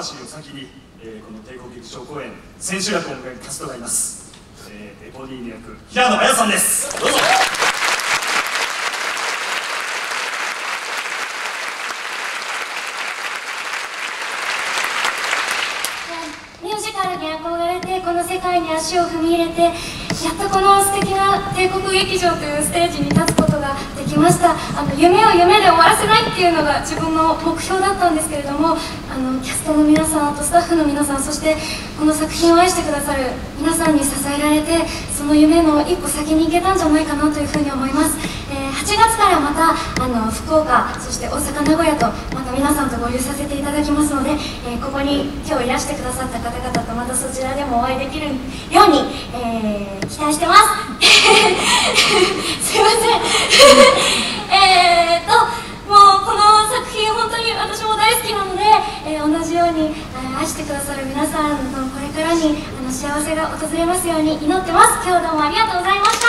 魂を先に、えー、この帝国劇場公演千秋楽を迎えるキャストがいます、えー、エポディーヌ役平野綾さんです。どうぞ。ミュージカルに憧れてこの世界に足を踏み入れてやっとこの素敵な帝国劇場というステージに立つことができました。あの夢を夢で終わらせないっていうのが自分の目標だったんですけれどもあのキャストの皆さんあとスタッフの皆さんそしてこの作品を愛してくださる皆さんに支えられてその夢の一歩先に行けたんじゃないかなというふうに思います、8月からまたあの福岡そして大阪名古屋とまた皆さんと合流させていただきますので、えー、ここに今日いらしてくださった方々とまたそちらでもお会いできるように、えー、期待してます。すいません。えっともうこの作品本当に私も大好きなので、えー、同じように、え、愛してくださる皆さんのこれからにあの幸せが訪れますように祈ってます。今日どうもありがとうございます